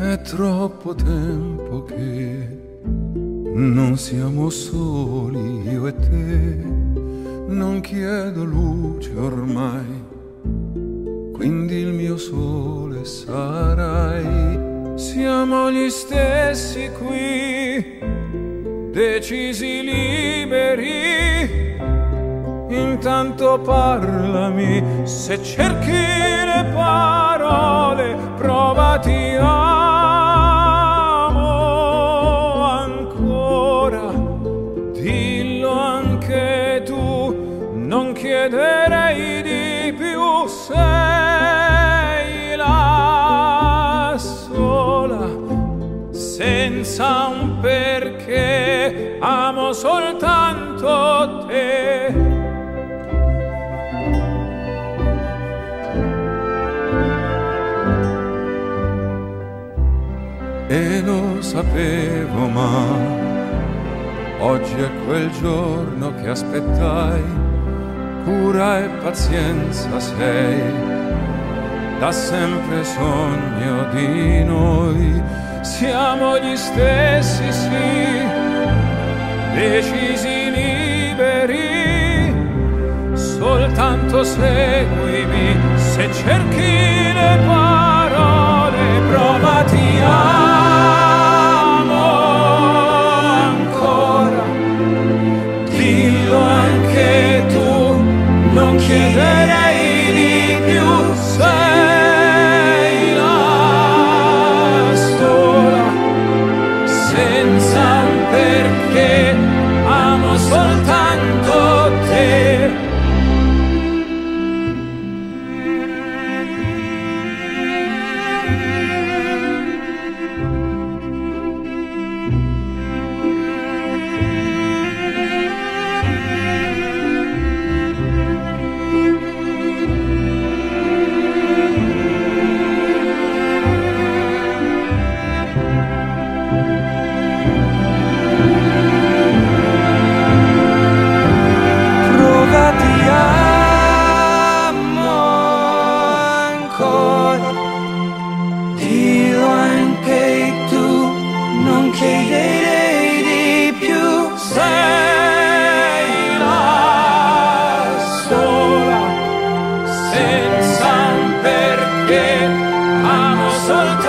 È troppo tempo che non siamo soli io e te. Non chiedo luce ormai, quindi il mio sole sarai. Siamo gli stessi qui, decisi liberi. Intanto parlami, se cerchi le parole, provati a chiederei di più sei la sola senza un perché amo soltanto te. E lo sapevo ma oggi è quel giorno che aspettai cura e pazienza sei, da sempre sogno di noi, siamo gli stessi sì, decisi liberi, soltanto seguimi. Se cerchi le parole, provati amo chiederei di più sei la sola senza un perché amo soltanto Sol